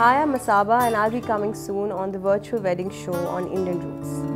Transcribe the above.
Hi, I'm Masaba and I'll be coming soon on the virtual wedding show on Indian Roots.